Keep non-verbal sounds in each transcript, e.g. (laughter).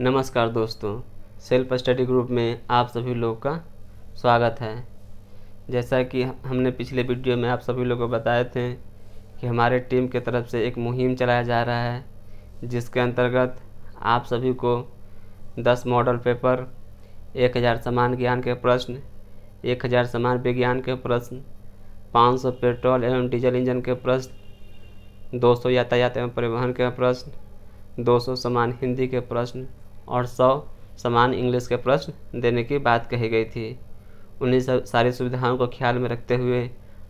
नमस्कार दोस्तों, self study group में आप सभी लोग का स्वागत है। जैसा कि हमने पिछले वीडियो में आप सभी लोगों को बताए थे कि हमारे टीम के तरफ़ से एक मुहिम चलाया जा रहा है, जिसके अंतर्गत आप सभी को 10 मॉडल पेपर 1000 समान ज्ञान के प्रश्न 1000 समान विज्ञान के प्रश्न 500 पेट्रोल एवं डीजल इंजन के प्रश्न 200 यातायात एवं परिवहन के प्रश्न 200 समान हिंदी के प्रश्न और सौ समान इंग्लिश के प्रश्न देने की बात कही गई थी। उन्हीं सब सारी सुविधाओं को ख्याल में रखते हुए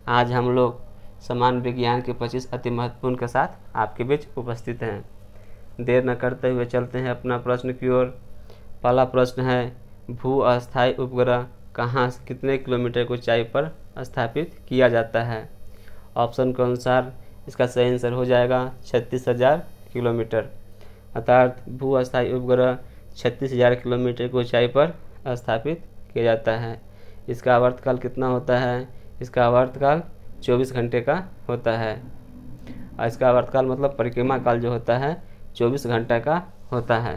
आज हम लोग समान विज्ञान के 25 अति महत्वपूर्ण के साथ आपके बीच उपस्थित हैं। देर न करते हुए चलते हैं अपना प्रश्न की ओर। पहला प्रश्न है, भू अस्थायी उपग्रह कहाँ कितने किलोमीटर की ऊंचाई पर स्थापित किया जाता है? ऑप्शन के अनुसार इसका सही आंसर हो जाएगा छत्तीस हज़ार किलोमीटर। अर्थात भू अस्थायी उपग्रह छत्तीस हज़ार किलोमीटर की ऊंचाई पर स्थापित किया जाता है। इसका आवर्तकाल कितना होता है? इसका आवर्तकाल चौबीस घंटे का होता है। और इसका आवर्तकाल मतलब परिक्रमा काल जो होता है, चौबीस घंटे का होता है।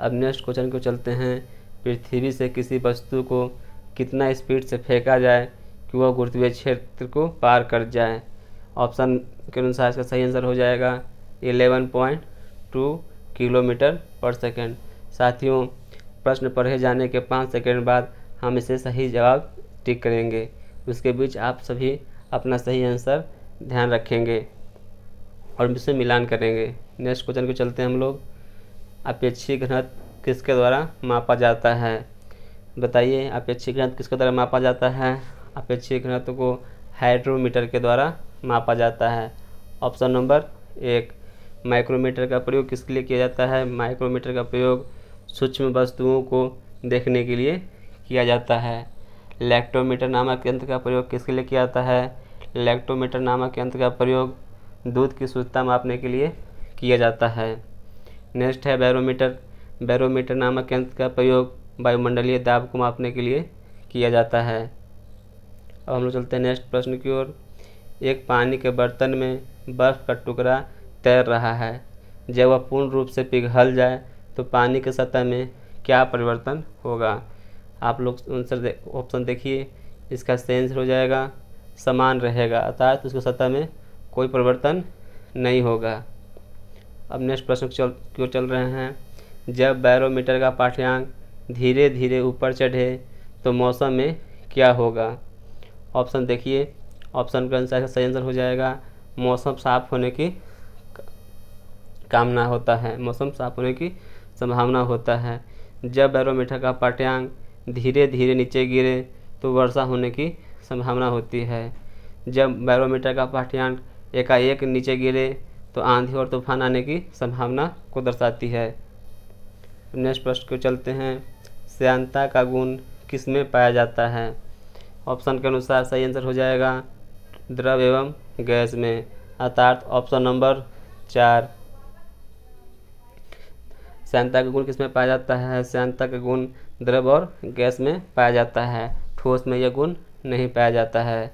अब नेक्स्ट क्वेश्चन को चलते हैं। पृथ्वी से किसी वस्तु को कितना स्पीड से फेंका जाए कि वह गुरुत्वीय क्षेत्र को पार कर जाए? ऑप्शन के अनुसार इसका सही आंसर हो जाएगा। 11.2 किलोमीटर पर सेकेंड। साथियों, प्रश्न पढ़े जाने के पाँच सेकेंड बाद हम इसे सही जवाब टिक करेंगे। उसके बीच आप सभी अपना सही आंसर ध्यान रखेंगे और इससे मिलान करेंगे। नेक्स्ट क्वेश्चन को चलते हैं हम लोग। अपेक्षित घनत्व किसके द्वारा मापा जाता है? बताइए, अपेक्षित घनत्व किसके द्वारा मापा जाता है? अपेक्षित घनत्व को हाइड्रोमीटर के द्वारा मापा जाता है। ऑप्शन नंबर एक माइक्रोमीटर का प्रयोग किसके लिए किया जाता है? माइक्रोमीटर का प्रयोग सूक्ष्म वस्तुओं को देखने के लिए किया जाता है। लैक्टोमीटर नामक यंत्र का प्रयोग किसके लिए किया जाता है? लैक्टोमीटर नामक यंत्र का प्रयोग दूध की शुद्धता मापने के लिए किया जाता है। नेक्स्ट है बैरोमीटर। बैरोमीटर नामक यंत्र का प्रयोग वायुमंडलीय दाब को मापने के लिए किया जाता है। अब हम लोग चलते हैं नेक्स्ट प्रश्न की ओर। एक पानी के बर्तन में बर्फ़ का टुकड़ा तैर रहा है। जब वह पूर्ण रूप से पिघल जाए तो पानी के सतह में क्या परिवर्तन होगा? आप लोग आंसर दे, ऑप्शन देखिए। इसका सेंस हो जाएगा समान रहेगा अर्थात उसकी सतह में कोई परिवर्तन नहीं होगा। अब नेक्स्ट प्रश्न चल क्यों चल रहे हैं। जब बैरोमीटर का पाठ्यांक धीरे धीरे ऊपर चढ़े तो मौसम में क्या होगा? ऑप्शन देखिए। ऑप्शन के अनुसार सही आंसर हो जाएगा। मौसम साफ़ होने की कामना होता है, मौसम साफ़ होने की संभावना होता है। जब बैरोमीटर का पाठ्यांक धीरे धीरे नीचे गिरे तो वर्षा होने की संभावना होती है। जब बैरोमीटर का पाठ्यांक एकाएक नीचे गिरे तो आंधी और तूफ़ान आने की संभावना को दर्शाती है। नेक्स्ट प्रश्न को चलते हैं। श्यांता का गुण किसमें पाया जाता है? ऑप्शन के अनुसार सही आंसर हो जाएगा, द्रव एवं गैस में। अर्थात ऑप्शन नंबर चार श्यांता का गुण किसमें पाया जाता है? श्यांता का गुण द्रव और गैस में पाया जाता है। ठोस में यह गुण नहीं पाया जाता है।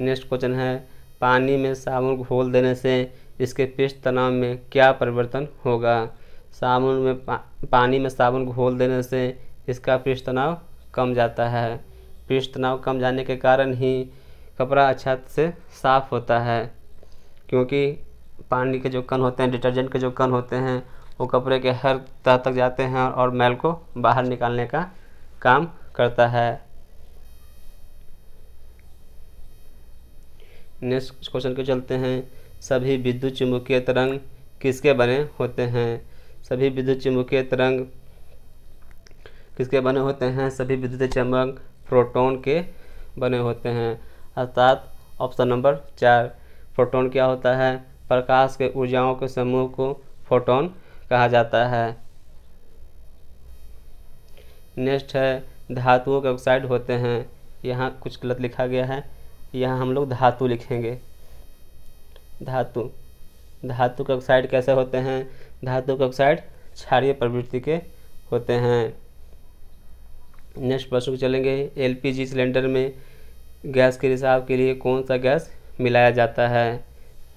नेक्स्ट क्वेश्चन है पानी में साबुन घोल देने से इसके पृष्ठ तनाव में क्या परिवर्तन होगा? साबुन में पा, पानी में साबुन घोल देने से इसका पृष्ठ तनाव कम जाता है। पृष्ठ तनाव कम जाने के कारण ही कपड़ा अच्छा से साफ़ होता है क्योंकि पानी के जो कण होते हैं डिटर्जेंट के जो कण होते हैं वो कपड़े के हर तह तक जाते हैं और मैल को बाहर निकालने का काम करता है। नेक्स्ट क्वेश्चन के चलते हैं, सभी विद्युत चुंबकीय तरंग किसके बने होते हैं? सभी विद्युत चुंबकीय तरंग किसके बने होते हैं? सभी विद्युत चुंबक प्रोटॉन के बने होते हैं। अर्थात ऑप्शन नंबर चार, प्रोटॉन क्या होता है? प्रकाश के ऊर्जाओं के समूह को फोटोन कहा जाता है। नेक्स्ट है, धातुओं के ऑक्साइड होते हैं। यहाँ कुछ गलत लिखा गया है। यहाँ हम लोग धातु लिखेंगे। धातु। धातु के ऑक्साइड कैसे होते हैं? धातु के ऑक्साइड क्षारीय प्रवृत्ति के होते हैं। नेक्स्ट प्रश्न को चलेंगे, एलपीजी सिलेंडर में गैस के रिसाव के लिए कौन सा गैस मिलाया जाता है?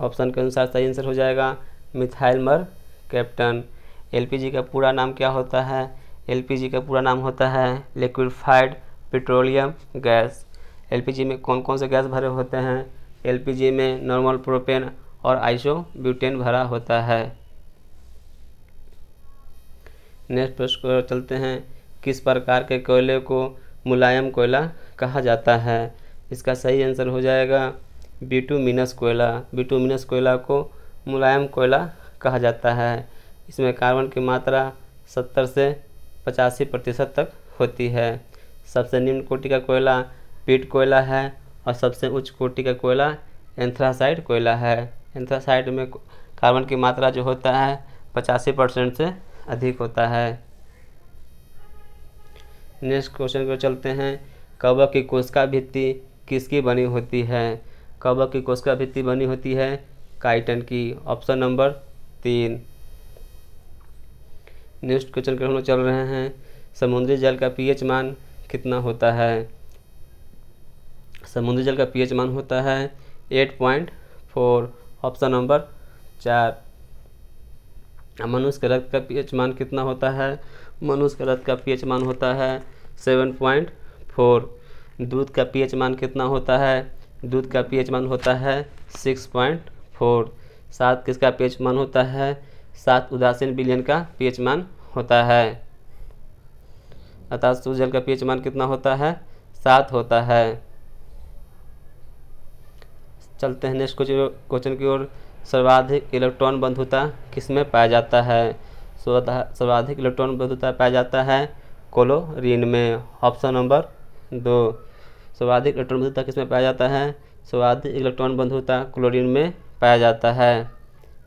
ऑप्शन के अनुसार सही आंसर हो जाएगा, मिथाइल मर कैप्टन। एलपीजी का पूरा नाम क्या होता है? एलपीजी का पूरा नाम होता है लिक्विफाइड पेट्रोलियम गैस। एलपीजी में कौन कौन से गैस भरे होते हैं? एलपीजी में नॉर्मल प्रोपेन और आइसो ब्यूटेन भरा होता है। नेक्स्ट प्रश्न को चलते हैं। किस प्रकार के कोयले को मुलायम कोयला कहा जाता है? इसका सही आंसर हो जाएगा बिटूमिनस कोयला। बिटूमिनस कोयला को मुलायम कोयला कहा जाता है। इसमें कार्बन की मात्रा सत्तर से पचासी प्रतिशत तक होती है। सबसे निम्न कोटि का कोयला पीट कोयला है और सबसे उच्च कोटि का कोयला एंथ्रासाइड कोयला है। एंथ्रासाइड में कार्बन की मात्रा जो होता है, पचासी परसेंट से अधिक होता है। नेक्स्ट क्वेश्चन को चलते हैं। कवक की कोशिका भित्ति किसकी बनी होती है? कवक की कोशिका भित्ति बनी होती है काइटन की। ऑप्शन नंबर तीन। नेक्स्ट क्वेश्चन के हम लोग चल रहे हैं, समुद्री जल का पीएच मान कितना होता है? समुद्री जल का पीएच मान होता है eight point four, option number चार। मनुष्य के रक्त का पीएच मान कितना होता है? मनुष्य के रक्त का पीएच मान होता है सेवन पॉइंट फोर। दूध का पीएच मान कितना होता है? दूध का पीएच मान होता है सिक्स पॉइंट फोर। सात किसका पीएच मान होता है? सात उदासीन बिलियन का पीएच मान होता है। अर्थात सूर्य जल का पीएच मान कितना होता है? सात होता है। चलते हैं नेक्स्ट क्वेश्चन की ओर सर्वाधिक इलेक्ट्रॉन बंधुता किसमें पाया जाता है? सर्वाधिक इलेक्ट्रॉन बंधुता पाया जाता है कोलोरिन में। ऑप्शन नंबर दो। सर्वाधिक इलेक्ट्रॉन बंधुता किसमें पाया जाता है? सर्वाधिक इलेक्ट्रॉन बंधुता क्लोरीन में पाया जाता है।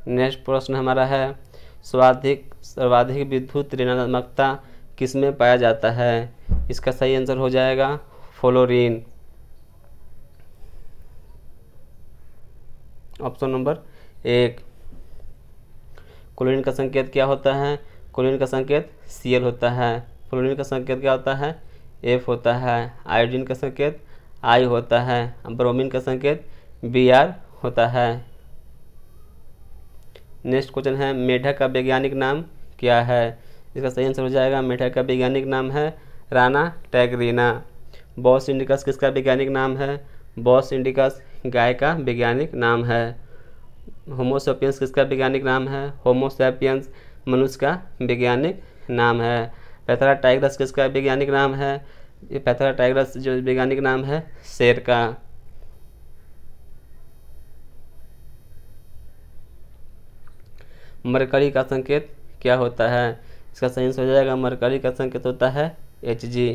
नेक्स्ट प्रश्न हमारा है, सर्वाधिक सर्वाधिक विद्युत ऋणात्मकता किसमें पाया जाता है? इसका सही आंसर हो जाएगा फ्लोरीन। ऑप्शन नंबर एक, क्लोरीन का संकेत क्या होता है? क्लोरीन का संकेत सी होता है। फ्लोरीन का संकेत क्या होता है? एफ़ होता है। आयोडीन का संकेत आई होता है। ब्रोमीन का संकेत बी आर होता है। नेक्स्ट क्वेश्चन है, मेढक का वैज्ञानिक नाम क्या है? इसका सही आंसर हो जाएगा, मेढक का वैज्ञानिक नाम है राना टैगरीना। बॉस इंडिकस किसका वैज्ञानिक नाम है? बॉस इंडिकस गाय का वैज्ञानिक नाम है। होमोसेपियंस किसका वैज्ञानिक नाम है? होमोसेपियंस मनुष्य का वैज्ञानिक नाम है। पैथरा टाइग्रस किसका वैज्ञानिक नाम है? ये पैथरा टाइग्रस जो वैज्ञानिक नाम है, शेर का। मरकरी का संकेत क्या होता है? इसका सही हो जाएगा, मरकरी का संकेत होता है एच जी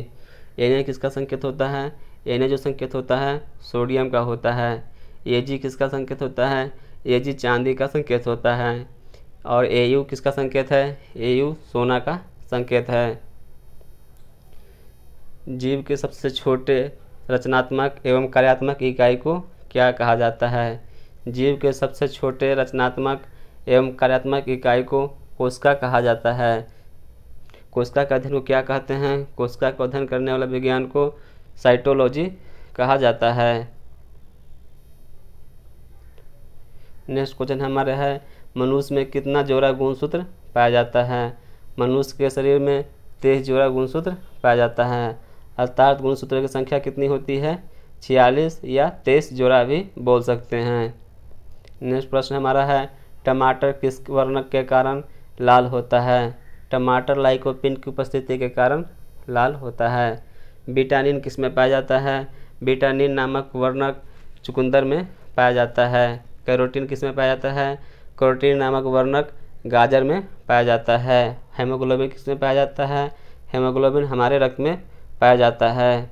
एन किसका संकेत होता है? एन जो संकेत होता है सोडियम का होता है। ए जी किसका संकेत होता है? ए जी चांदी का संकेत होता है। और ए यू किसका संकेत है? ए यू सोना का संकेत है। जीव के सबसे छोटे रचनात्मक एवं कार्यात्मक इकाई को क्या कहा जाता है? जीव के सबसे छोटे रचनात्मक एवं कार्यात्मक इकाई को कोशिका कहा जाता है। कोशिका का अध्ययन को क्या कहते हैं? कोशिका का अध्ययन करने वाला विज्ञान को साइटोलॉजी कहा जाता है। नेक्स्ट क्वेश्चन हमारे है, मनुष्य में कितना जोड़ा गुणसूत्र पाया जाता है? मनुष्य के शरीर में तेईस जोड़ा गुणसूत्र पाया जाता है। अर्थात गुणसूत्र की संख्या कितनी होती है? छियालीस या तेईस जोड़ा भी बोल सकते हैं। नेक्स्ट प्रश्न हमारा है टमाटर किस वर्णक के कारण लाल होता है? टमाटर लाइकोपिन की उपस्थिति के कारण लाल होता है। विटामिन किसमें पाया जाता है? विटामिन नामक वर्णक चुकंदर में पाया जाता है। कैरोटीन किसमें पाया जाता है? कैरोटीन नामक वर्णक गाजर में पाया जाता है। हेमोग्लोबिन किसमें पाया जाता है? हेमोग्लोबिन हमारे रक्त में पाया जाता है।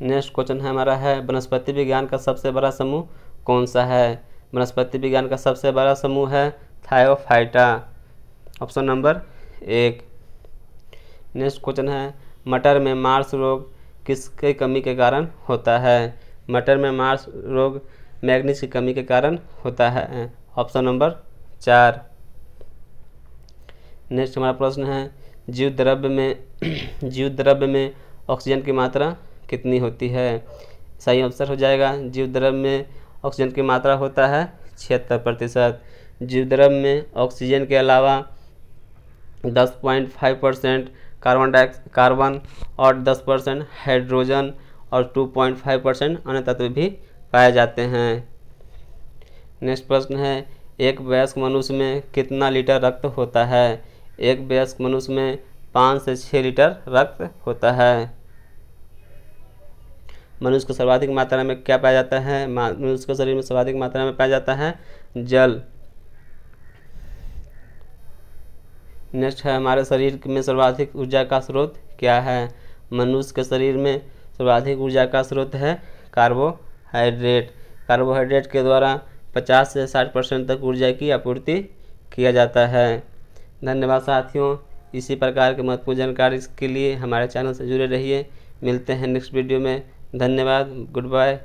नेक्स्ट क्वेश्चन है हमारा है, वनस्पति विज्ञान का सबसे बड़ा समूह कौन सा है? वनस्पति विज्ञान का सबसे बड़ा समूह है थायोफाइटा। ऑप्शन नंबर एक। नेक्स्ट क्वेश्चन है, मटर में मार्स रोग किसके कमी के कारण होता है? मटर में मार्स रोग मैग्नीज की कमी के कारण होता है। ऑप्शन नंबर चार। नेक्स्ट हमारा प्रश्न है, जीव द्रव्य में (clears throat) जीव द्रव्य में ऑक्सीजन की मात्रा कितनी होती है? सही अवसर हो जाएगा, जीव द्रव्य में ऑक्सीजन की मात्रा होता है छिहत्तर प्रतिशत। जीवद्रव में ऑक्सीजन के अलावा 10.5 परसेंट कार्बन डाइ कार्बन और 10 परसेंट हाइड्रोजन और 2.5 परसेंट अन्य तत्व भी पाए जाते हैं। नेक्स्ट प्रश्न है, एक वयस्क मनुष्य में कितना लीटर रक्त होता है? एक वयस्क मनुष्य में पाँच से छः लीटर रक्त होता है। मनुष्य को सर्वाधिक मात्रा में क्या पाया जाता है? मनुष्य के शरीर में सर्वाधिक मात्रा में पाया जाता है जल। नेक्स्ट है, हमारे शरीर में सर्वाधिक ऊर्जा का स्रोत क्या है? मनुष्य के शरीर में सर्वाधिक ऊर्जा का स्रोत है कार्बोहाइड्रेट। कार्बोहाइड्रेट के द्वारा 50 से 60 परसेंट तक ऊर्जा की आपूर्ति किया जाता है। धन्यवाद साथियों, इसी प्रकार के महत्वपूर्ण जानकारी के लिए हमारे चैनल से जुड़े रहिए। मिलते हैं नेक्स्ट वीडियो में। धन्यवाद गुड बाय।